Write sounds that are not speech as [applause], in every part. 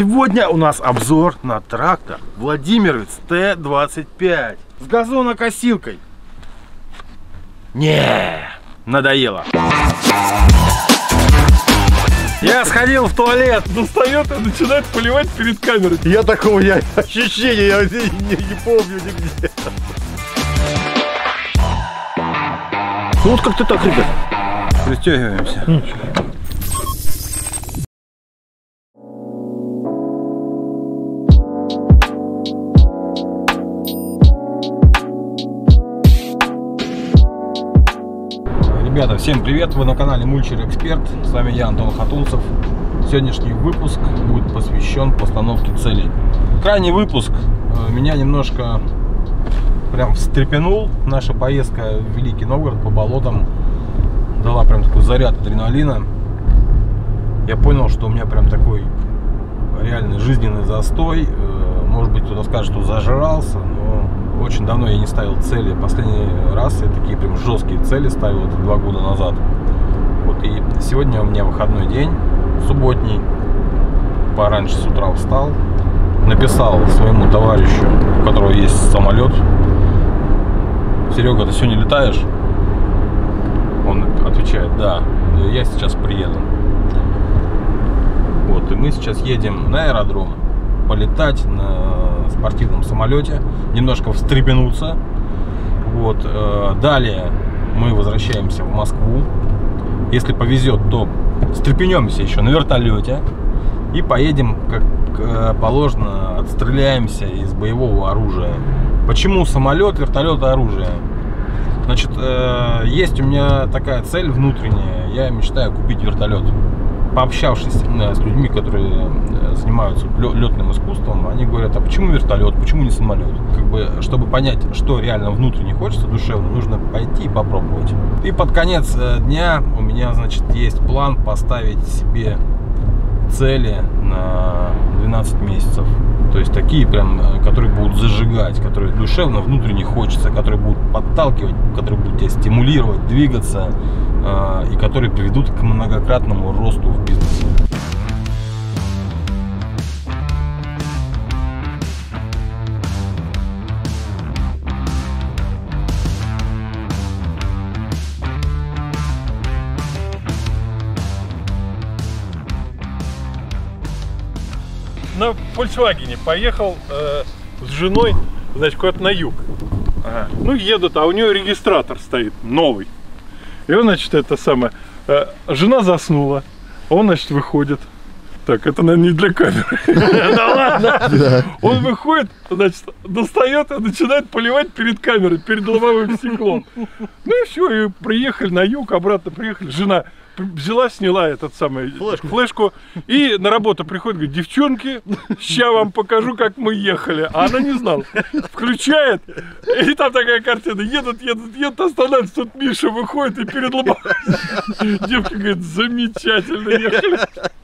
Сегодня у нас обзор на трактор Владимировец Т-25 с газонокосилкой. Не, надоело. Я сходил в туалет, достает и начинает поливать перед камерой. Я такого я ощущения я не, не- не помню нигде. Ну вот как-то так, ребят. Пристегиваемся. Ребята, всем привет! Вы на канале Мульчер Эксперт. С вами я, Антон Хатунцев. Сегодняшний выпуск будет посвящен постановке целей. Крайний выпуск э, меня немножко прям встрепенул. Наша поездка в Великий Новгород по болотам дала прям такой заряд адреналина. Я понял, что у меня прям такой реальный жизненный застой. Э, Может быть, кто-то скажет, что зажрался, но очень давно я не ставил цели. Последний раз я такие прям жесткие цели ставил, это два года назад. Вот и сегодня у меня выходной день, субботний. Пораньше с утра встал, написал своему товарищу, у которого есть самолет. Серега, ты сегодня летаешь? Он отвечает, да, я сейчас приеду. Вот, и мы сейчас едем на аэродром полетать на спортивном самолете, немножко встрепенуться. Вот, э, далее мы возвращаемся в Москву. Если повезет, то стрепенемся еще на вертолете и поедем, как э, положено, отстреляемся из боевого оружия. Почему самолет, вертолет и оружие? Значит, э, есть у меня такая цель внутренняя. Я мечтаю купить вертолет. Пообщавшись э, с людьми, которые э, занимаются летным искусством, они говорят, а почему вертолет, почему не самолет? Как бы, чтобы понять, что реально внутренне хочется, душевно, нужно пойти и попробовать. И под конец э, дня у меня, значит, есть план поставить себе цели на 12 месяцев. То есть такие прям, э, которые будут зажигать, которые душевно, внутренне хочется, которые будут подталкивать, которые будут тебя стимулировать, двигаться э, и которые приведут к многократному росту в бизнесе. Volkswagen поехал э, с женой, значит, куда-то на юг. Ну, едут, а у нее регистратор стоит, новый. И он, значит, это самое, э, жена заснула, а он, значит, выходит. Так, это, наверное, не для камеры. [laughs] Да ладно. Он выходит, значит, достает и начинает поливать перед камерой, перед лобовым стеклом. Ну и все, и приехали на юг, обратно приехали. Жена взяла, сняла этот самый Флешку. флешку и на работу приходит, говорит, девчонки, сейчас вам покажу, как мы ехали. А она не знала. Включает, и там такая картина, едут, едут, едут, останавливаются, тут Миша выходит и перед лобовым. Девки говорят, замечательно ехали.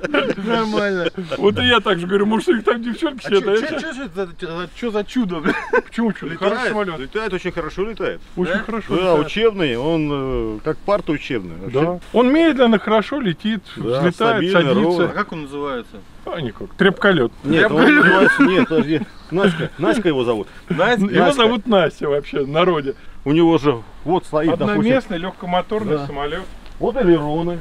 Нормально. Вот и я так же говорю, может, у них там девчонки А сидят. а щас- что за чудо? Почему что? Хороший самолет. Летает очень хорошо летает. Очень хорошо. Да, летает. учебный, он э, как парта учебная. Да. Он медленно, хорошо летит, взлетает, садится. ровно. как он называется? А, никак. Трепколет. Нет, он называется, нет, подожди. Наська, Наська его зовут. Его Настя. зовут Настя вообще в народе. У него же вот стоит, допустим, Одноместный легкомоторный Да. самолет. вот элероны.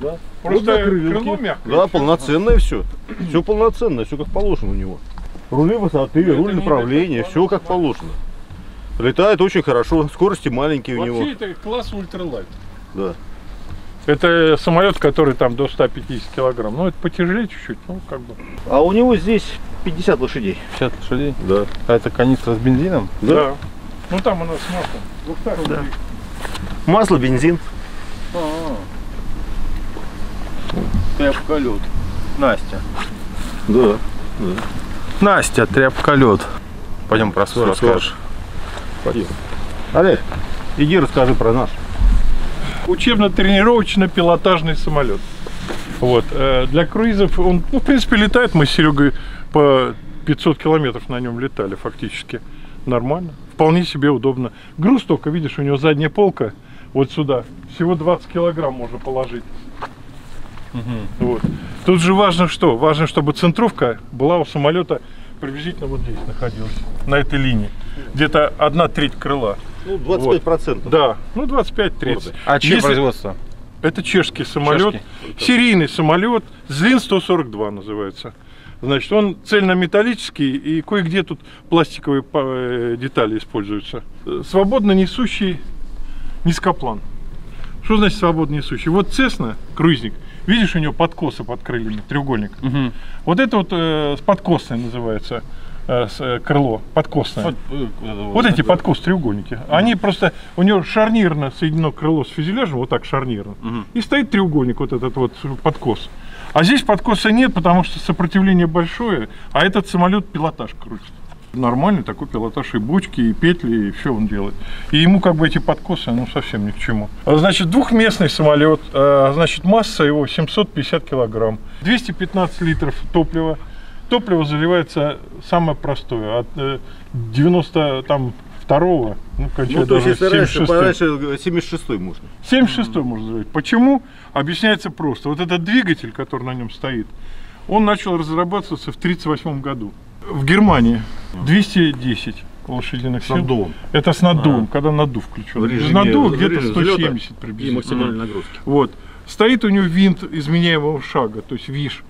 Да. Просто крыло мягкое. Да, полноценное все. Все полноценное, все как положено у него. Рули высоты, Это руль не направления, все как положено. Летает очень хорошо, скорости маленькие у него. Вообще это класс ультралайт. Да. Это самолет, который там до 150 килограмм. Ну, это потяжелее чуть-чуть, ну, как бы. А у него здесь 50 лошадей. 50 лошадей. Да. А это канистра с бензином? Да. Ну, там у нас масло. Двухтаровый. Масло, бензин. Тряпколет. Настя. Да. Настя, тряпколет. Пойдем про свой расскажешь. Пойдем. Олег, иди расскажи про наш. Учебно-тренировочно-пилотажный самолет. Вот. э, Для круизов он, ну, в принципе, летает. Мы с Серегой по 500 километров на нем летали фактически. Нормально. Вполне себе удобно. Груз только, видишь, у него задняя полка вот сюда. Всего 20 килограмм можно положить. Вот. Тут же важно что? Важно, чтобы центровка была у самолета приблизительно вот здесь находилась, на этой линии. Где-то одна треть крыла. Ну, 25%. Да, ну 25-30. А чье Если- производство? Это чешский самолет, серийный самолет, Злин-142 называется. Значит, он цельнометаллический и кое-где тут пластиковые э, детали используются. Свободно несущий низкоплан. Что значит свободно несущий? Вот Цесна, круизник, видишь, у него подкосы под крыльями, треугольник. Вот это вот э, с подкосной называется э, с, э, крыло, подкосное. Вот эти подкос треугольники. Они просто, у него шарнирно соединено крыло с фюзеляжем, вот так шарнирно. И стоит треугольник, вот этот вот подкос. А здесь подкоса нет, потому что сопротивление большое, а этот самолет пилотаж крутит. Нормальный такой пилотаж и бочки, и петли, и все он делает. И ему как бы эти подкосы, ну, совсем ни к чему. А, Значит, двухместный самолет, а, значит, масса его 750 килограмм, 215 литров топлива. Топливо заливается самое простое, от э, 90 там второго, ну, кончая Ну, то есть, даже если раньше, 76-й. пораньше 76 можно. 76 можно заливать. Почему? Объясняется просто. Вот этот двигатель, который на нем стоит, он начал разрабатываться в 1938 году. В Германии 210 лошадиных С сил. наддувом. Это с наддувом, когда наддув включен. Режиме- наддува в где-то режиме взлета 170 И приблизительно. максимальной нагрузки. Вот. Стоит у него винт изменяемого шага, то есть виш.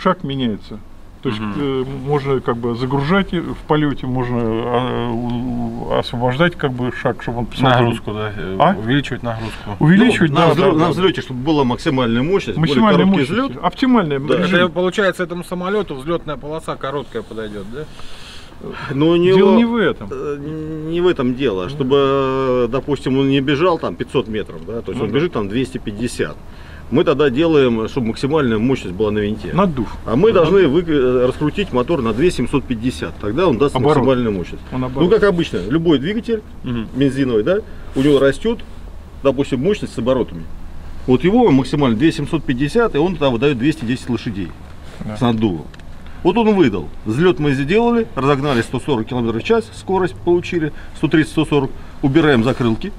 Шаг меняется. То есть э, можно как бы загружать в полете, можно а, у- освобождать как бы шаг, чтобы он свободно- Нагрузку, да? э, А? Увеличивать нагрузку. Увеличивать Ну, на, да, взлё- да, на взлете, чтобы была максимальная мощность, Максимальная мощность. взлет. Оптимальная Да. Это, получается, этому самолету взлетная полоса короткая подойдет, да? Но у него, Дело не в этом. э, Не в этом дело, чтобы, допустим, он не бежал там 500 метров, да, то есть Ну он да. бежит там 250. Мы тогда делаем, чтобы максимальная мощность была на винте. Надув. А мы должны вы- раскрутить мотор на 2750, тогда он даст Оборот. максимальную мощность. Он Ну, как обычно, любой двигатель бензиновый, да, у него растет, допустим, мощность с оборотами. Вот его максимально 2750, и он тогда выдает 210 лошадей Да. с наддувом. Вот он выдал. Взлет мы сделали, разогнали 140 км в час, скорость получили, 130-140, убираем закрылки.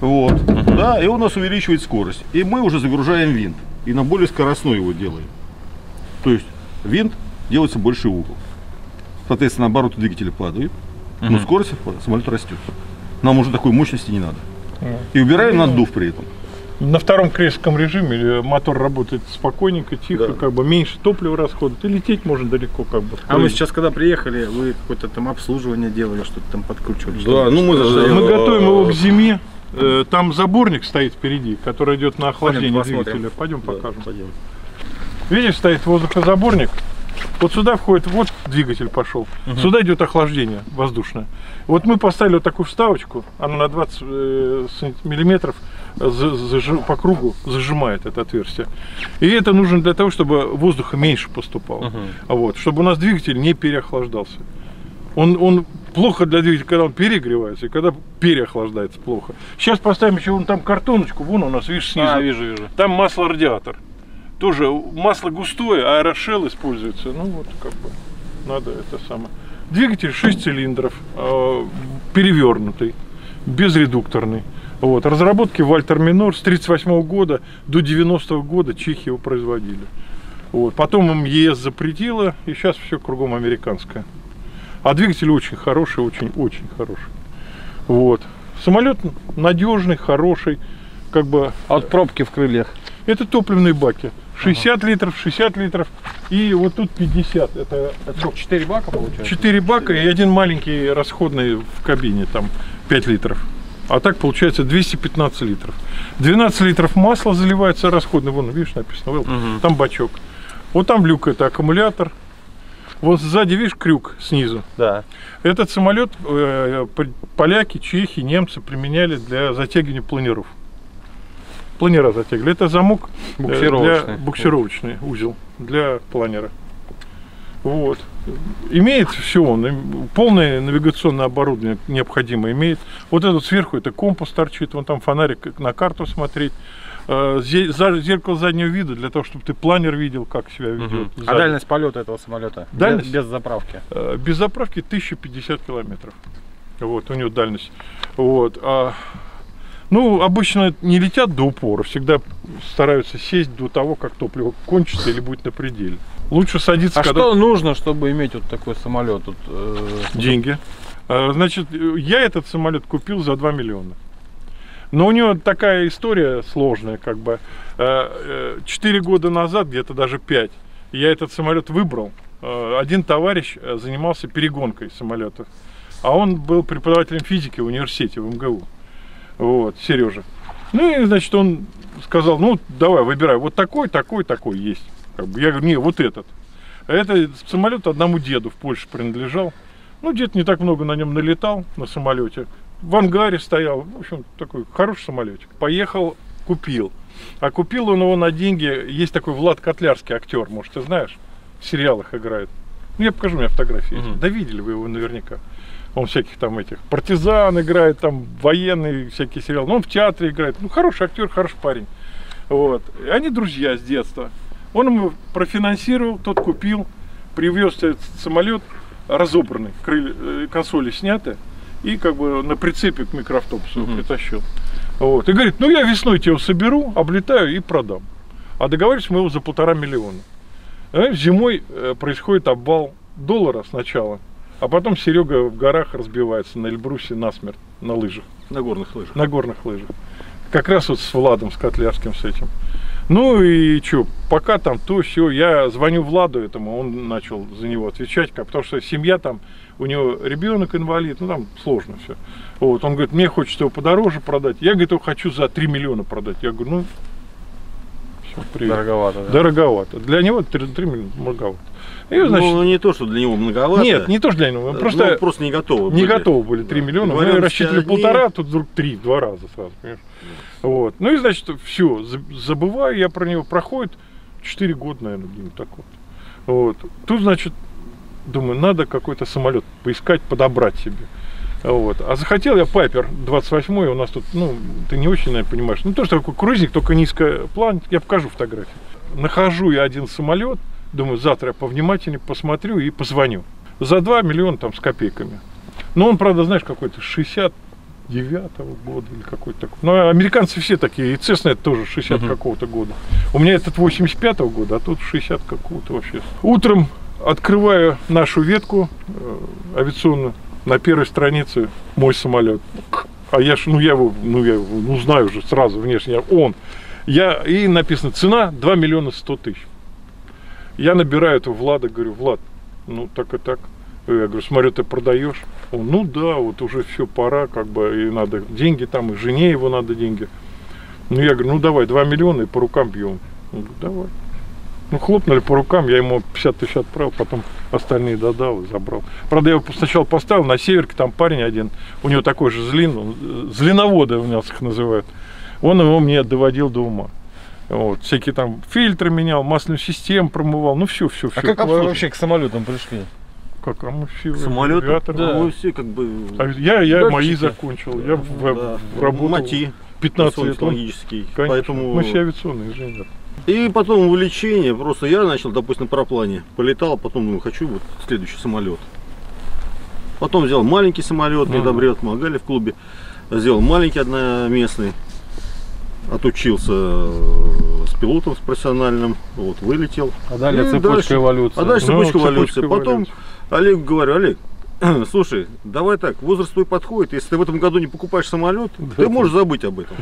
Вот, да, и он у нас увеличивает скорость. И мы уже загружаем винт. И на более скоростной его делаем. То есть винт делается больше угол. Соответственно, обороты двигателя падают, но скорость самолета растет. Нам уже такой мощности не надо. И убираем наддув при этом. На втором крейсерском режиме э, мотор работает спокойненько, тихо, Да. как бы меньше топлива расходует, и лететь можно далеко, как бы. А мы сейчас, когда приехали, вы какое-то там обслуживание делали, что-то там подкручивали? Да, ну мы даже- Мы готовим его к зиме. Э, Там заборник стоит впереди, который идет на охлаждение Пойдем двигателя. Пойдем Да, покажем. пойдем. Видишь, стоит воздухозаборник. Вот сюда входит, вот двигатель пошел. Сюда идет охлаждение воздушное. Вот мы поставили вот такую вставочку, она на 20 э, миллиметров по кругу зажимает это отверстие. И это нужно для того, чтобы воздуха меньше поступало. А Вот, чтобы у нас двигатель не переохлаждался. Он, он плохо для двигателя, когда он перегревается, и когда переохлаждается плохо. Сейчас поставим еще вон там картоночку, вон у нас, видишь, снизу. А, вижу, вижу. Там масло-радиатор. Тоже масло густое, аэрошел используется. Ну вот как бы надо это самое. Двигатель 6 цилиндров, э, перевернутый, безредукторный. Вот. Разработки Вальтер Минор с 38 года до 90 года Чехи его производили. Вот. Потом им ЕС запретила, и сейчас все кругом американское. А двигатель очень хороший, очень-очень хороший. Вот. Самолет надежный, хороший, как бы А вот пробки в крыльях. это топливные баки. 60 литров, 60 литров. И вот тут 50. Это, это 4 бака получается? 4 бака и один маленький расходный в кабине, там 5 литров. А так получается 215 литров. 12 литров масла заливается расходный. Вон, видишь, написано, Мгм. там бачок. Вот там люк, это аккумулятор. Вот сзади, видишь, крюк снизу. Да. Этот самолет э, п- поляки, чехи, немцы применяли для затягивания планеров. Планера затягивали. Это замок э, Буксировочный. для буксировочный узел для планера. Вот. Имеет все он, полное навигационное оборудование необходимое имеет. Вот этот сверху, это компас торчит, вон там фонарик на карту смотреть. Э, Зеркало заднего вида для того, чтобы ты планер видел, как себя ведет. А сзади. дальность полета этого самолета? Дальность? Без, без заправки. Э, Без заправки 1050 километров. Вот, у него дальность. Вот. А Ну, обычно не летят до упора, всегда стараются сесть до того, как топливо кончится или будет на пределе. Лучше садиться, А когда что нужно, чтобы иметь вот такой самолет? Вот, э, деньги. А, Значит, э, я этот самолет купил за 2 миллиона. Но у него такая история сложная, как бы. Э, э, Четыре года назад, где-то даже пять, я этот самолет выбрал. Э, Один товарищ занимался перегонкой самолетов. А он был преподавателем физики в университете в МГУ. Вот, Сережа. Ну и, значит, он сказал, ну, давай, выбирай, вот такой, такой, такой есть. Как бы, я говорю, не, вот этот. Это самолет одному деду в Польше принадлежал. Ну, дед не так много на нем налетал, на самолете. В ангаре стоял. В общем, такой хороший самолетик. Поехал, купил. А купил он его на деньги. Есть такой Влад Котлярский актер, может, ты знаешь? В сериалах играет. Ну, я покажу, у меня фотографии есть. Мгм. Да видели вы его наверняка. Он всяких там этих партизан играет, там военные всякие сериалы. Ну, он в театре играет. Ну, хороший актер, хороший парень. Вот. И они друзья с детства. Он ему профинансировал, тот купил, привез этот самолет разобранный, крылья, э, консоли сняты, и как бы на прицепе к микроавтобусу Мгм. притащил. Вот. И говорит, ну я весной тебя соберу, облетаю и продам. А договорились мы его за полтора миллиона. Знаешь, зимой э, происходит обвал доллара сначала, а потом Серега в горах разбивается на Эльбрусе насмерть, на лыжах На горных лыжах. на горных лыжах. Как раз вот с Владом, с Котлярским, с этим. Ну и что, пока там то все, я звоню Владу этому, он начал за него отвечать, как, потому что семья там, у него ребенок инвалид, ну там сложно все. Вот, он говорит, мне хочется его подороже продать. Я, говорит, его хочу за 3 миллиона продать. Я говорю, ну, все, привет. дороговато. да? Дороговато. Для него 3, 3 миллиона многовато. И, значит, ну, не то, что для него многовато. нет, не то, что для него, Ну, просто просто не готовы не были. готовы были 3 Да. миллиона. Мы Договоренности рассчитывали одни. полтора, а тут вдруг 3, в два раза сразу, понимаешь? Вот. Ну и значит, все, забываю я про него. Проходит 4 года, наверное, где-нибудь так вот. Вот. Тут, значит, думаю, надо какой-то самолет поискать, подобрать себе. Вот. А захотел я Пайпер 28 у нас тут, ну, ты не очень, наверное, понимаешь. Ну, тоже такой крузник, только низкое план. Я покажу фотографию. Нахожу я один самолет, думаю, завтра я повнимательнее посмотрю и позвоню. За 2 миллиона там с копейками. Но он, правда, знаешь, какой-то 69-го года или какой-то такой. Ну, американцы все такие, и Cessna это тоже 60 Мгм. какого-то года. У меня этот 85-го года, а тут 60 какого-то вообще. Утром открываю нашу ветку э, авиационную, на первой странице мой самолет. А я ж, ну я его, ну я его, ну знаю уже сразу внешне, он. Я, и написано, цена 2 миллиона 100 тысяч. Я набираю этого Влада, говорю, Влад, ну так и так. Я говорю, смотрю, ты продаешь? Он, ну да, вот уже все, пора, как бы, и надо деньги там, и жене его надо деньги. Ну я говорю, ну давай, 2 миллиона и по рукам бьем. Он говорит, давай. Ну, хлопнули по рукам, я ему 50 тысяч отправил, потом остальные додал и забрал. Правда, я его сначала поставил на северке, там парень один, у него такой же злин, он, э, злиноводы у нас их называют. Он его мне доводил до ума. Вот, всякие там фильтры менял, масляную систему промывал, ну все, все, все. А как вы вообще к самолетам пришли? Как, а Самолет. Да. мы все как бы... А Я, я Лётчики. мои закончил, я в, да, в- работал МАТИ, 15 лет. логический. Конечно, Поэтому... мы все авиационные инженеры. И потом увлечение, просто я начал, допустим, на параплане, полетал, потом думаю, хочу вот следующий самолет. Потом взял маленький самолет, мне Мгм. добрет, помогали в клубе. Сделал маленький одноместный, отучился э, с пилотом, с профессиональным, вот, вылетел. А далее Ну, цепочка дальше. эволюции. А дальше Ну, цепочка эволюции. Потом эволюции. Олег говорю, Олег, [clears throat] слушай, давай так, возраст твой подходит, если ты в этом году не покупаешь самолет, ты можешь забыть об этом.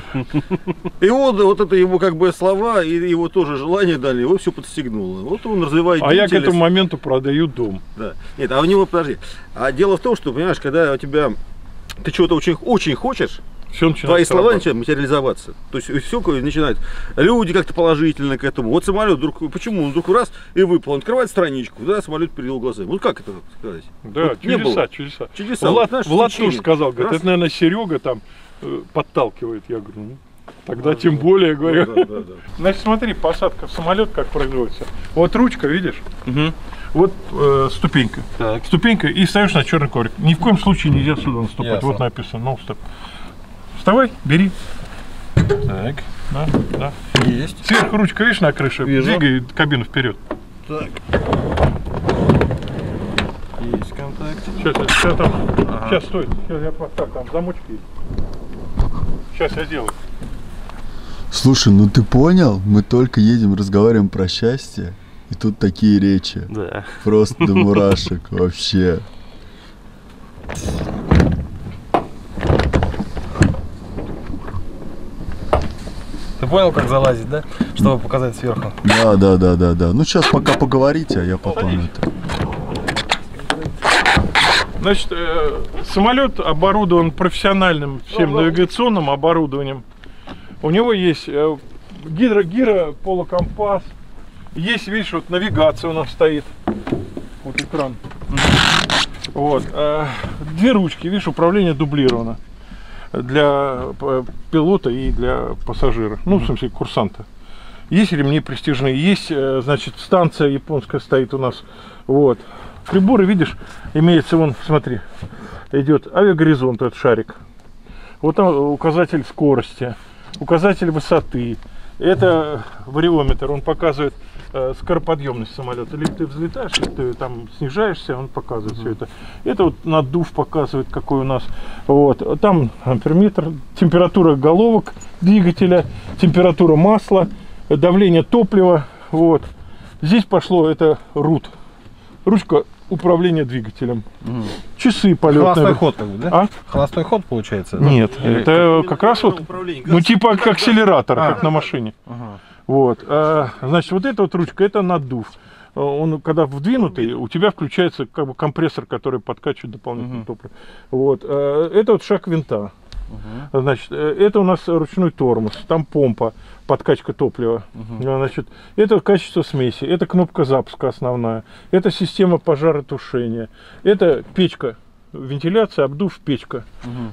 И вот, вот это его как бы слова, и его тоже желание дали, его все подстегнуло. Вот он развивает А я к этому моменту продаю дом. Да. Нет, а у него, подожди. А дело в том, что, понимаешь, когда у тебя ты чего-то очень, очень хочешь, Начинает твои слова начинают материализоваться. То есть все начинает. Люди как-то положительно к этому. Вот самолет вдруг, почему он вдруг раз и выпал, он открывает страничку, да, самолет перевел глаза. Вот как это сказать? Да, Вот не чудеса, было. чудеса. Чудеса. Влад, Вот, знаешь, Влад тоже сказал, говорит, Раз. это, наверное, Серега там э, подталкивает. Я говорю, ну, тогда тем более, говорю. Да, да, да. [laughs] Значит, смотри, посадка в самолет как производится. Вот ручка, видишь? Мгм. Вот э, ступенька. Так. Ступенька и встаешь на черный коврик. Ни в коем случае нельзя сюда наступать. Ясно. Вот написано, ну, стоп. Вставай, бери. Так. Да, да. Есть. Сверху ручка, видишь, на крыше. Вижу. Двигай кабину вперед. Так. Есть контакт. Сейчас, сейчас, там, Ага. сейчас стой. Сейчас я поставлю, там замочки есть. Сейчас я сделаю. Слушай, ну ты понял? Мы только едем, разговариваем про счастье, и тут такие речи. Да. Просто до мурашек вообще. Понял, как залазить, да? Чтобы показать сверху. Да, да, да, да, да. Ну сейчас пока поговорите, а я это. Значит, э, самолет оборудован профессиональным всем навигационным оборудованием. У него есть э, гидро, гиро, полукомпас. Есть, видишь, вот навигация у нас стоит. Вот экран. Вот. э, две ручки, видишь, управление дублировано для э, пилота и для пассажира. Ну, в смысле, курсанта. Есть ремни престижные, есть, э, значит, станция японская стоит у нас. Вот. Приборы, видишь, имеется вон, смотри, идет авиагоризонт, этот шарик. Вот там указатель скорости, указатель высоты. Это вариометр, он показывает э, скороподъемность самолета. Либо ты взлетаешь, либо ты там снижаешься, он показывает все это. Это вот наддув показывает, какой у нас. Вот. Там амперметр, температура головок двигателя, температура масла, давление топлива. Вот. Здесь пошло это рут. Ручка управления двигателем. Часы полетные. Холостой ход, как бы, да? А? Холостой ход получается? Нет, это как раз вот, Управление ну типа как акселератор, А. как на машине. Ага. Вот, а, значит, вот эта вот ручка, это наддув. А, Он, когда вдвинутый, у тебя включается как бы компрессор, который подкачивает дополнительное Мгм. топливо. Вот, а, это вот шаг винта. Значит, э, это у нас ручной тормоз, там помпа, подкачка топлива. А, Значит, это качество смеси, это кнопка запуска основная, это система пожаротушения, это печка, вентиляция, обдув, печка.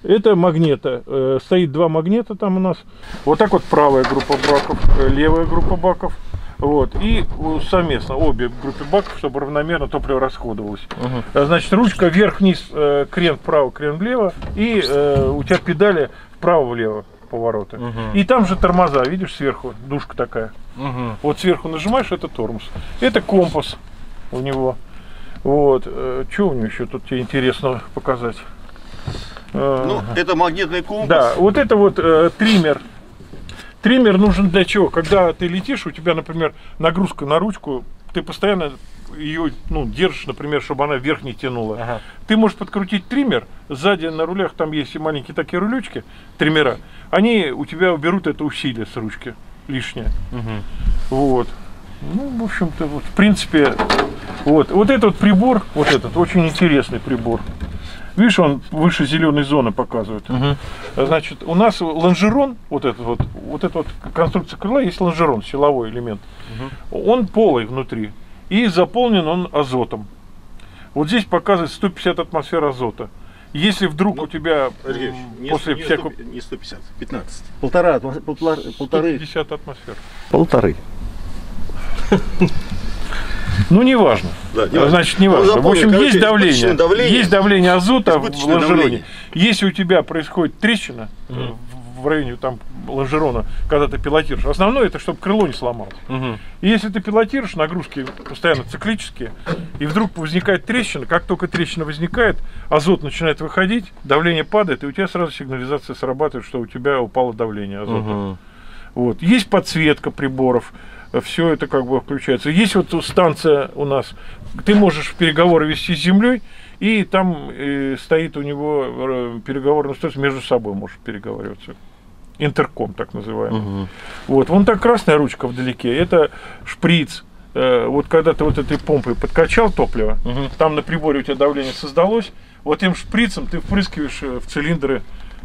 Это магнета. Э, Стоит два магнета там у нас. Вот так вот правая группа баков, э, левая группа баков. Вот. И э, совместно обе группы баков, чтобы равномерно топливо расходовалось. Э, Значит, ручка вверх-вниз, крен вправо, крен влево. И э, у тебя педали вправо-влево повороты. Мгм. И там же тормоза, видишь, сверху душка такая. Мгм. Вот сверху нажимаешь, это тормоз. Это компас у него. Вот. Что у него еще тут тебе интересно показать? Э, Ну, это магнитный компас. да, вот это вот э, триммер. Триммер нужен для чего? Когда ты летишь, у тебя, например, нагрузка на ручку, ты постоянно ее ну, держишь, например, чтобы она вверх не тянула. Ага. Ты можешь подкрутить триммер, сзади на рулях там есть и маленькие такие рулечки, триммера, они у тебя уберут это усилие с ручки лишнее. Мгм. Вот. Ну, в общем-то, вот, в принципе, вот. Вот этот вот прибор, вот этот, очень интересный прибор. Видишь, он выше зеленой зоны показывает. Мгм. Значит, у нас лонжерон, вот этот вот, вот эта вот конструкция крыла, есть лонжерон, силовой элемент. Он полый внутри. И заполнен он азотом. Вот здесь показывает 150 атмосфер азота. Если вдруг у тебя не, после не, всякого 100 не 150, 15. Полтора, полтора- полторы. 150 атмосфер. Полторы. Ну, неважно. Да, неважно. Значит, неважно. Ну, в запомни, общем, короче, есть давление. давление. Есть давление азота в давление. Если у тебя происходит трещина э, в- районе там лонжерона, когда ты пилотируешь, основное это, чтобы крыло не сломалось. Мгм. И если ты пилотируешь, нагрузки постоянно циклические, и вдруг возникает трещина, как только трещина возникает, азот начинает выходить, давление падает, и у тебя сразу сигнализация срабатывает, что у тебя упало давление азота. Мгм. Вот. Есть подсветка приборов, все это как бы включается. Есть вот станция у нас, ты можешь переговоры вести с землей, и там э, стоит у него э, переговорное устройство, между собой можешь переговариваться. Интерком, так называемый. Мгм. Вот, вон та красная ручка вдалеке, это шприц. Э, Вот когда ты вот этой помпой подкачал топливо, Мгм. там на приборе у тебя давление создалось, вот этим шприцем ты впрыскиваешь э, в цилиндры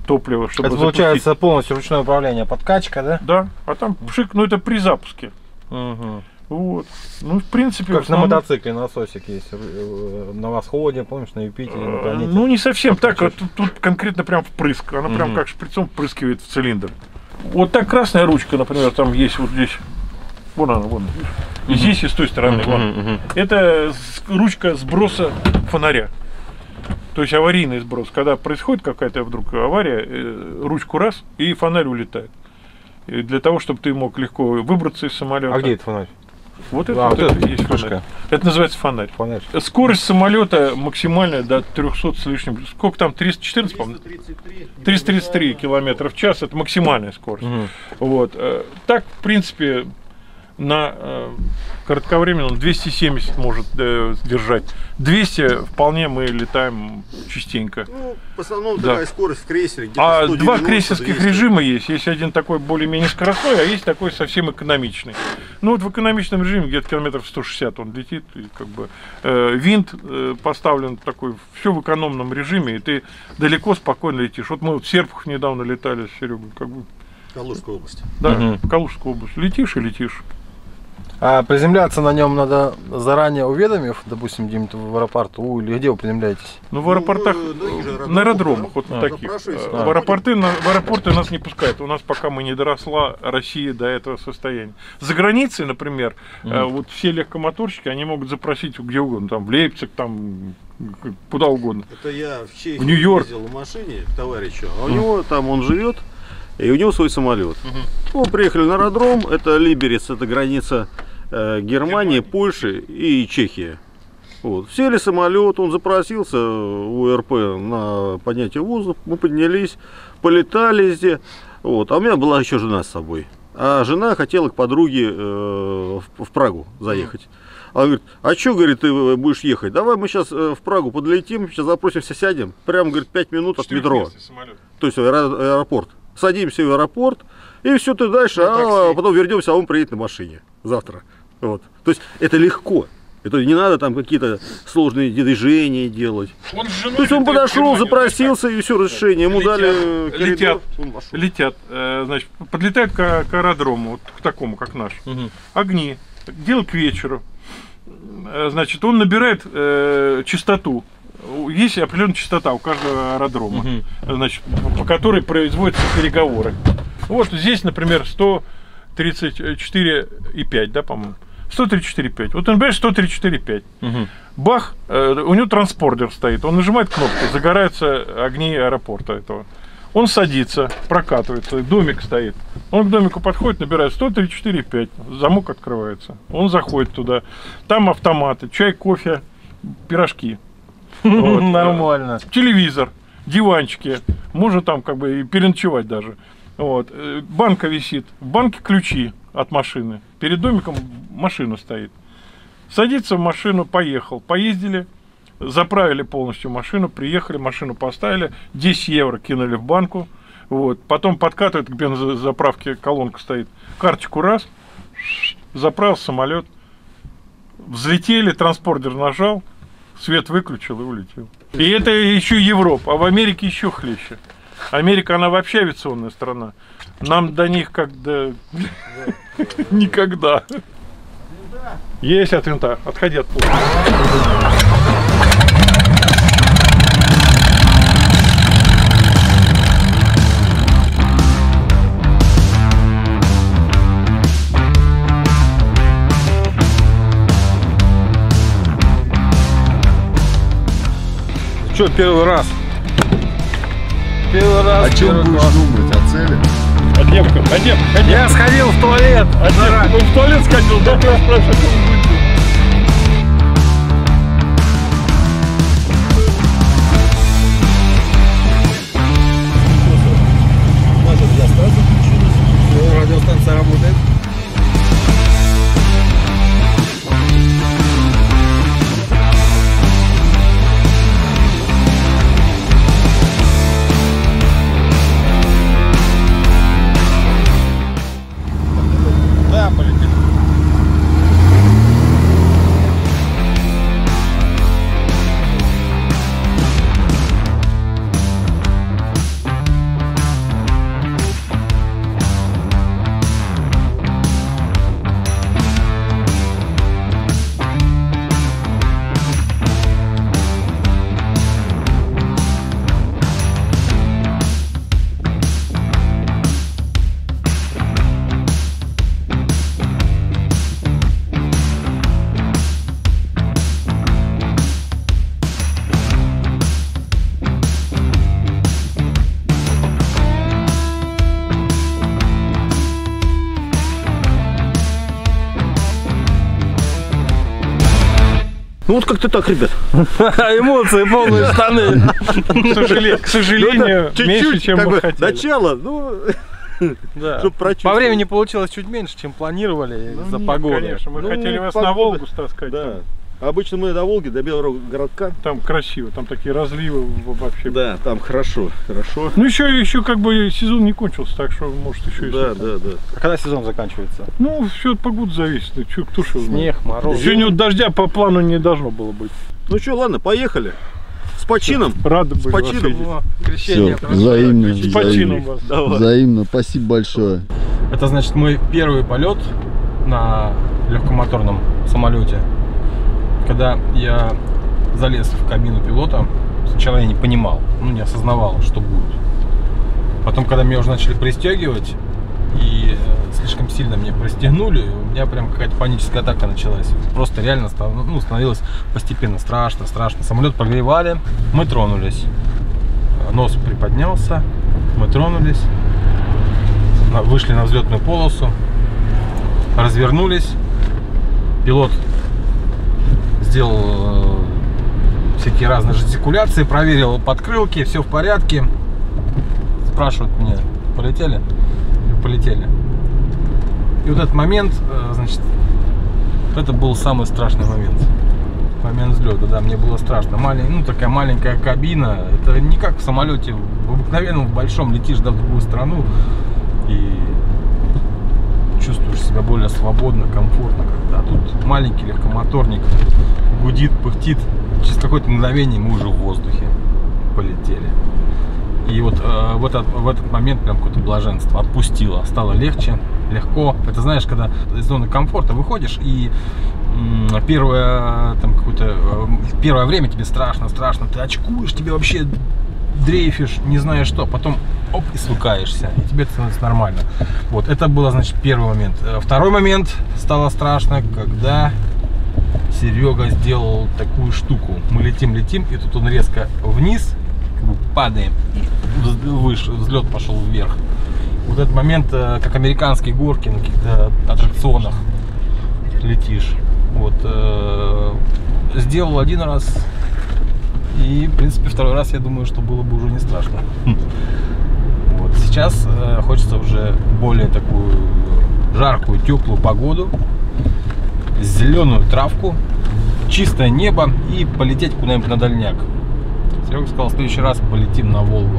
топлива, чтобы Это запустить. получается полностью ручное управление, подкачка, да? Да, а там пшик, ну это при запуске. Мгм. Вот. Ну, в принципе, Как на основном- мотоцикле насосик есть э, на восходе, помнишь, на Юпитере, на Э, планете. Ну, не совсем так. Вот тут, тут конкретно прям впрыск. Она прям Мгм. как шприцом впрыскивает в цилиндр. Вот так красная ручка, например, там есть вот здесь. Вон она, вон. И здесь, и с той стороны. Мгм, вон. мгм. Это ручка сброса фонаря. То есть аварийный сброс. Когда происходит какая-то вдруг авария, э, ручку раз, и фонарь улетает. И для того, чтобы ты мог легко выбраться из самолета. А где этот фонарь? Вот это, А, вот это это есть фонарь. Это называется фонарь. Фонарь. Скорость самолета максимальная до 300 с лишним. Сколько там? 314, по-моему? 333 километра в час. Это максимальная скорость. Мгм. Вот. э, Так, в принципе, на э, кратковременно он 270 может э, держать. 200 вполне мы летаем частенько. Ну, в основном Да. такая скорость в крейсере. где-то А 190, два крейсерских 200. режима есть. Есть один такой более-менее скоростной, а есть такой совсем экономичный. Ну вот в экономичном режиме где-то километров 160 он летит, и как бы э, винт э, поставлен такой, все в экономном режиме, и ты далеко спокойно летишь. Вот мы вот в Серпухов недавно летали с Серегой, как бы, Калужская область. да, Мгм. в Калужскую область. Летишь и летишь. А приземляться на нем надо заранее уведомив, допустим, где-нибудь в аэропорту или где вы приземляетесь? Ну, в аэропортах, э, на аэродромах, вот да. таких. Э, В, аэропорты, на- в аэропорты нас не пускают. У нас пока мы не доросла Россия до этого состояния. За границей, например, э, вот все легкомоторщики, они могут запросить где угодно, там в Лейпциг, там куда угодно. Это я в Чехии В Нью-Йорк. ездил в машине к товарищу, а у него там он живет, и у него свой самолет. Ну, приехали на аэродром, это Либерец, это граница э, Германии, Польши и Чехии. Вот. Сели самолет, он запросился у РП на поднятие в воздух, мы поднялись, полетали везде. Вот. А у меня была еще жена с собой. А жена хотела к подруге э, в, в Прагу заехать. Она говорит, а что, говорит, ты э, будешь ехать? Давай мы сейчас в Прагу подлетим, сейчас запросимся, сядем. Прям, говорит, 5 минут от метро. То есть аэропорт. Садимся в аэропорт, и все ты дальше, а потом вернемся, а он приедет на машине завтра. Вот. То есть это легко. Это не надо там какие-то сложные движения делать. Он То есть он подошел, запросился, и все разрешение. Ему Летят, дали э, коридор, летят. летят, э, значит, подлетают к, к аэродрому, вот к такому, как наш. Огни. Дело к вечеру. Э, Значит, он набирает э, частоту. Есть определенная частота у каждого аэродрома, значит, по которой производятся переговоры. Вот здесь, например, 134,5, да, по-моему. 134,5. Вот он набирает 134,5. Бах, э, у него транспордер стоит. Он нажимает кнопку, загораются огни аэропорта этого. Он садится, прокатывается, домик стоит. Он к домику подходит, набирает 134,5, замок открывается. Он заходит туда. Там автоматы, чай, кофе, пирожки. Вот. [laughs] Нормально. Телевизор, диванчики. Можно там как бы и переночевать даже. Вот. Э, Банка висит. В банке ключи от машины. Перед домиком машина стоит. Садится в машину, поехал. Поездили, заправили полностью машину, приехали, машину поставили, 10 евро кинули в банку. Вот. Потом подкатывает к бензозаправке, колонка стоит. Карточку раз, заправил самолет. Взлетели, транспордер нажал, свет выключил и улетел. И это еще Европа, а в Америке еще хлеще. Америка, она вообще авиационная страна. Нам до них как до... [laughs] Никогда. Есть от винта. Отходи от пульта. Что, первый раз? Первый раз. О чем будешь класс. думать? О цели? Одев, одев, одев. Я сходил в туалет. Одев. Он в туалет сходил, да, Ну вот как-то так, ребят. [laughs] Эмоции полные штаны. К сожалению, к сожалению Ну, меньше, чем мы хотели. Начало, ну, Да. По времени получилось чуть меньше, чем планировали из-за Нет, погоды. Конечно, мы Ну, хотели вас на погода. Волгу стаскать. да. Обычно мы до Волги, до Белого городка. Там красиво, там такие разливы вообще. Да, там хорошо, хорошо. Ну еще, еще как бы сезон не кончился, так что может еще и Да, да, да. А когда сезон заканчивается? Ну, все от погоды зависит. Чё, кто что. Снег, мороз. Сегодня вот дождя по плану не должно было быть. Ну что, ладно, поехали. С почином. Рады были вас почином. крещение. Все, взаимно, С почином взаимно. вас. Давай. Взаимно, спасибо большое. Это значит мой первый полет на легкомоторном самолете. Когда я залез в кабину пилота, сначала я не понимал, ну не осознавал, что будет. Потом, когда меня уже начали пристегивать, и э, слишком сильно мне пристегнули, у меня прям какая-то паническая атака началась. Просто реально стало, ну, становилось постепенно страшно, страшно. Самолет прогревали, мы тронулись. Нос приподнялся, мы тронулись вышли на взлетную полосу, развернулись. Пилот сделал э, всякие разные жестикуляции, проверил подкрылки, все в порядке. Спрашивают меня, полетели? Полетели. И вот этот момент, э, значит, это был самый страшный момент. Момент взлета, да, мне было страшно. Малень, ну, такая маленькая кабина. Это не как в самолете, обыкновенном, в большом летишь да, в другую страну и чувствуешь себя более свободно, комфортно как-то. А тут маленький легкомоторник гудит, пыхтит. Через какое-то мгновение мы уже в воздухе полетели. И вот э, в, этот, в этот момент прям какое-то блаженство отпустило, стало легче, легко. Это знаешь, когда из зоны комфорта выходишь и первое там какое-то э, первое время тебе страшно, страшно, ты очкуешь, тебе вообще дрейфишь, не знаешь что, потом оп, и свыкаешься, и тебе это становится нормально. Вот, это был, значит, первый момент. Э, Второй момент стало страшно, когда Серега сделал такую штуку. Мы летим, летим, и тут он резко вниз, как бы падаем, и выше, взлет пошел вверх. Вот этот момент, э, как американские горки на каких-то аттракционах летишь. Вот. э, Сделал один раз, и, в принципе, второй раз, я думаю, что было бы уже не страшно. Сейчас э, хочется уже более такую жаркую, теплую погоду, зеленую травку, чистое небо и полететь куда-нибудь на дальняк. Серега сказал, в следующий раз полетим на Волгу.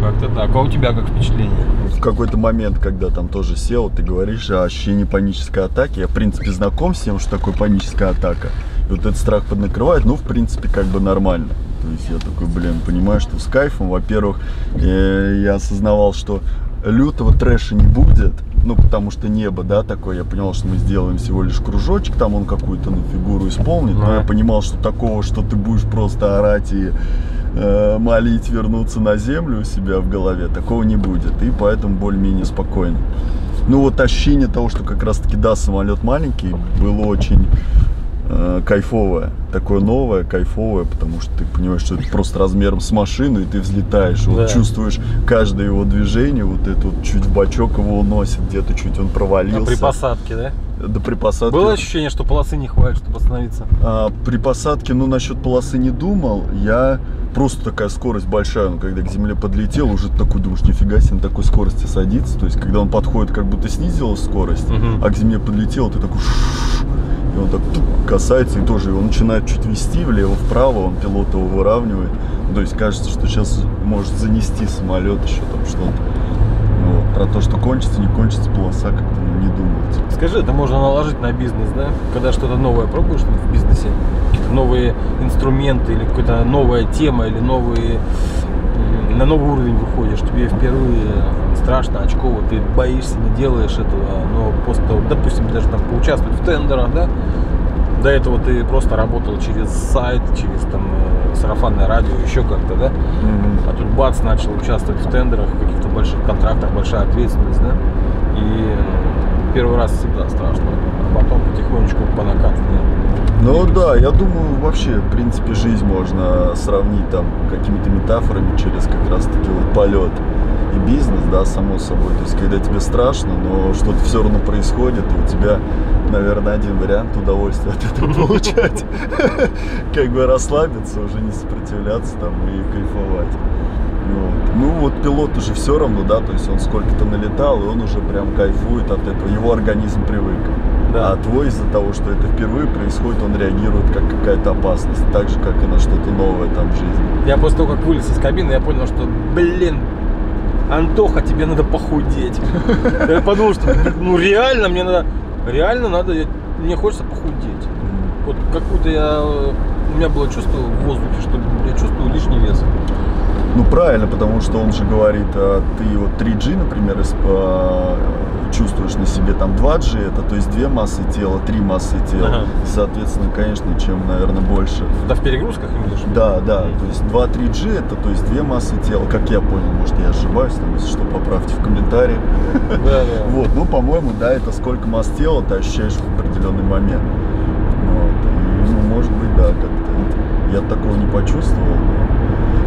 Как-то так. А у тебя как впечатление? В какой-то момент, когда там тоже сел, ты говоришь о ощущении панической атаки. Я, в принципе, знаком с тем, что такое паническая атака. Вот этот страх поднакрывает, ну, в принципе, как бы нормально. То есть я такой, блин, понимаю, что с кайфом. Во-первых, э, я осознавал, что лютого трэша не будет, ну, потому что небо, да, такое, я понял, что мы сделаем всего лишь кружочек, там он какую-то, ну, фигуру исполнит, но я понимал, что такого, что ты будешь просто орать и э, молить вернуться на землю у себя в голове, такого не будет, и поэтому более-менее спокойно. Ну, вот ощущение того, что как раз-таки, да, самолет маленький, было очень э, кайфовое, такое новое, кайфовое, потому что ты понимаешь, что это просто размером с машину, и ты взлетаешь, Да. вот чувствуешь каждое его движение, вот это вот чуть в бочок его уносит, где-то чуть он провалился. А при посадке, да? Да при посадке. Было ощущение, что полосы не хватит, чтобы остановиться? А, при посадке, ну, насчет полосы не думал. Я просто такая скорость большая, ну, когда к земле подлетел, уже такой думаешь, нифига себе, на такой скорости садится. То есть, когда он подходит, как будто снизилась скорость, Мгм. а к земле подлетел, ты такой и он так тук, касается, и тоже его начинает чуть вести влево-вправо, он пилот его выравнивает. Ну, То есть кажется, что сейчас может занести самолет еще там что-то. Вот. Про то, что кончится, не кончится полоса, как-то ну, не думал. типа. Скажи, это можно наложить на бизнес, да? Когда что-то новое пробуешь в бизнесе, какие-то новые инструменты или какая-то новая тема или новые на новый уровень выходишь, тебе впервые страшно, очково, ты боишься, не делаешь этого, но после того, допустим, даже там поучаствовать в тендерах, да, до этого ты просто работал через сайт, через там э, сарафанное радио, еще как-то, да, а тут бац, начал участвовать в тендерах, в каких-то больших контрактах, большая ответственность, да, и э, первый раз всегда страшно, а потом потихонечку. Ну да, я думаю, вообще, в принципе, жизнь можно сравнить там какими-то метафорами через как раз таки вот полет. и бизнес, да, само собой. То есть, когда тебе страшно, но что-то все равно происходит, и у тебя, наверное, один вариант удовольствия от этого [laughs] получать. Как бы расслабиться, уже не сопротивляться там и кайфовать. Ну вот пилот уже все равно, да, то есть он сколько-то налетал, и он уже прям кайфует от этого, его организм привык. Да. А твой из-за того, что это впервые происходит, он реагирует как какая-то опасность, так же, как и на что-то новое там в жизни. Я после того, как вылез из кабины, я понял, что, блин, Антоха, тебе надо похудеть. Я подумал, что, ну реально, мне надо, реально надо, мне хочется похудеть. Вот какую-то я, у меня было чувство в воздухе, что я чувствую лишний вес. Ну правильно, потому что он же говорит, а, ты вот 3G, например, а, чувствуешь на себе там 2G, это то есть две массы тела, три массы тела. Ага. Соответственно, конечно, чем, наверное, больше. Да в перегрузках имеешь? Да, да, то есть 2-3G это то есть две массы тела, как я понял, может я ошибаюсь, там, если что, поправьте в комментариях. [laughs] Да, да. Вот, ну, по-моему, да, это сколько масс тела ты ощущаешь в определенный момент. Вот, и, ну, может быть, да, как-то. Я такого не почувствовал. но-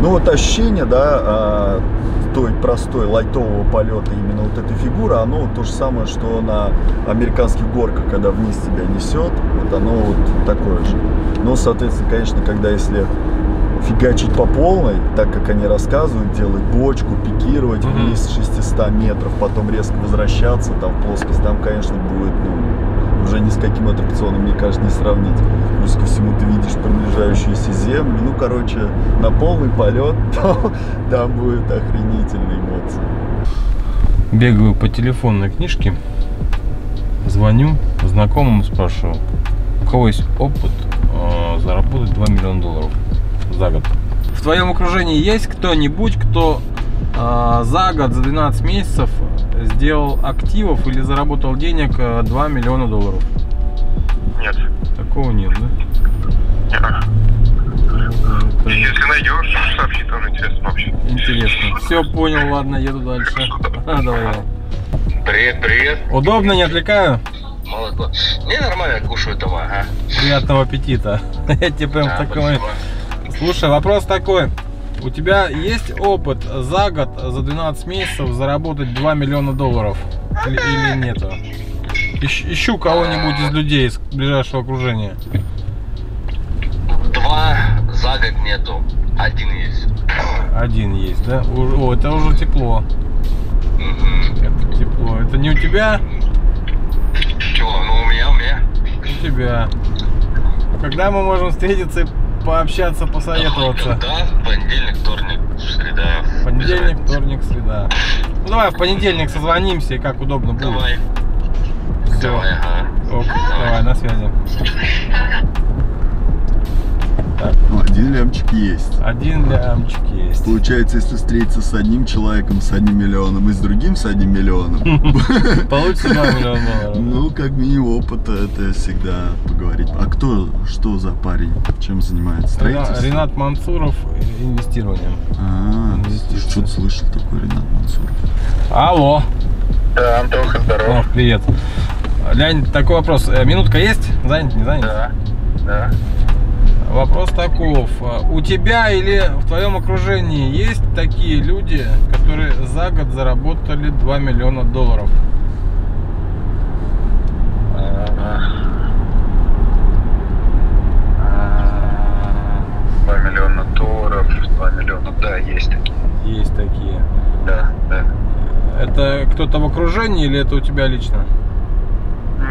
Ну, вот ощущение, да, а, той простой лайтового полета именно вот этой фигуры, оно то же самое, что на американских горках, когда вниз тебя несет, вот оно вот такое же. Но, соответственно, конечно, когда если фигачить по полной, так как они рассказывают, делать бочку, пикировать вниз с 600 метров, потом резко возвращаться там в плоскость, там, конечно, будет, ну, уже ни с каким аттракционом, мне кажется, не сравнить. Плюс ко всему ты видишь приближающуюся землю, ну, короче, на полный полет, [laughs] там будет охренительные эмоции. Бегаю по телефонной книжке, звоню знакомому, спрашиваю, у кого есть опыт э, заработать 2 миллиона долларов за год. В твоем окружении есть кто-нибудь, кто э, за год, за 12 месяцев сделал активов или заработал денег э, 2 миллиона долларов? Нет. Такого нет, да? Нет. Это Если найдешь, сообщи, тоже интересно пообщаться. интересно. Все, понял, ладно, еду дальше. [laughs] А, давай. Привет, привет. Удобно, не отвлекаю? Молоко. Не, нормально кушаю дома, ага. Приятного аппетита. [laughs] Я тебе прям Да, в такой спасибо. Слушай, вопрос такой. У тебя есть опыт за год, за 12 месяцев заработать 2 миллиона долларов? Или, или нету? Ищ- ищу кого-нибудь из людей из ближайшего окружения. Два за год нету. Один есть. Один есть, да? О, это уже тепло. Это тепло. Это не у тебя, Чего? Ну у меня, у меня. у тебя. Когда мы можем встретиться и пообщаться, посоветоваться? Да, понедельник, вторник, среда. Понедельник, вторник, среда. Ну давай в понедельник созвонимся, и как удобно будет. Давай, Все. давай, ага. Ок, давай, на связи. Ну, один лямчик есть. Один лямчик есть. Получается, если встретиться с одним человеком с одним миллионом и с другим с одним миллионом, [laughs] Получится 2 миллиона долларов. ну, как минимум опыта, это всегда поговорить. А кто, что за парень? Чем занимается? Строительством? Ренат Мансуров инвестированием. А, что-то слышал такой Ренат Мансуров. Алло. Да, Антоха, здорово. О, привет. Лянь, такой вопрос. Э, Минутка есть? Занят, не занят? Да, да. Вопрос таков. У тебя или в твоем окружении есть такие люди, которые за год заработали 2 миллиона долларов? Миллиона долларов, два миллиона, да, есть такие. Есть такие. Да, да. Это кто-то в окружении или это у тебя лично?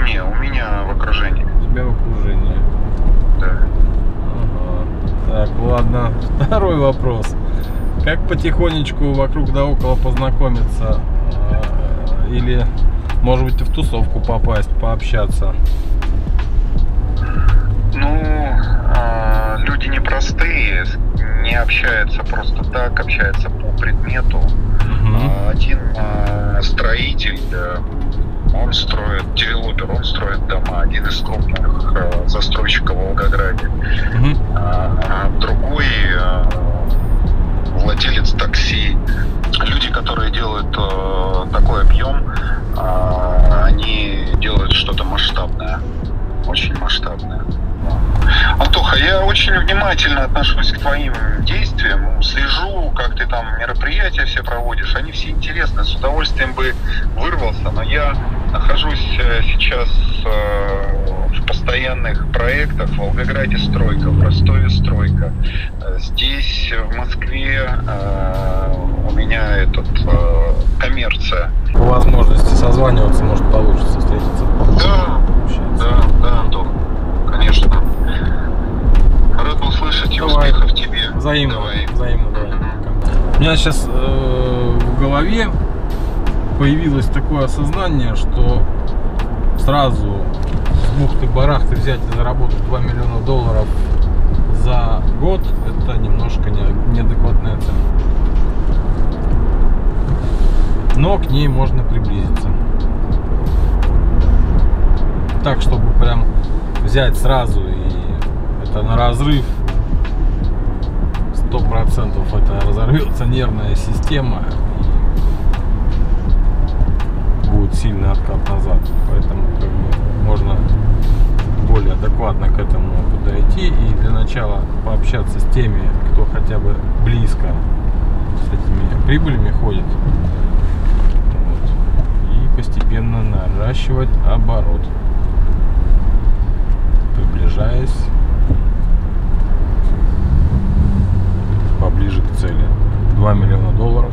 Не, у меня в окружении. У тебя в окружении. Да. Так, ладно. [laughs] Второй вопрос. Как потихонечку вокруг да около познакомиться? э, Или, может быть, в тусовку попасть, пообщаться? Ну, а, люди непростые, не общаются просто так, общаются по предмету. А, Один а, строитель, он строит, девелопер, он строит дома. Один из крупных э, застройщиков в Волгограде. Мгм. А, другой э, владелец такси. Люди, которые делают э, такой объем, а, они делают что-то масштабное, очень масштабное. Антох, Леха, я очень внимательно отношусь к твоим действиям, слежу, как ты там мероприятия все проводишь. Они все интересны, с удовольствием бы вырвался, но я нахожусь э, сейчас э, в постоянных проектах в Волгограде стройка, в Ростове стройка. Э, Здесь, в Москве, э, у меня этот э, коммерция. По возможности созваниваться, может получится встретиться. Да, да, да, Антон, конечно. Рад был слышать и Давай. успехов тебе. Взаимно, Давай. взаимно, давай. У меня сейчас в голове появилось такое осознание, что сразу с бухты-барахты взять и заработать 2 миллиона долларов за год, это немножко не- неадекватная цена. Но к ней можно приблизиться. Так, чтобы прям взять сразу и это на разрыв сто процентов это разорвется нервная система и будет сильный откат назад. Поэтому как бы, можно более адекватно к этому подойти и для начала пообщаться с теми, кто хотя бы близко с этими прибылями ходит. Вот. И постепенно наращивать оборот, приближаясь поближе к цели. 2 миллиона долларов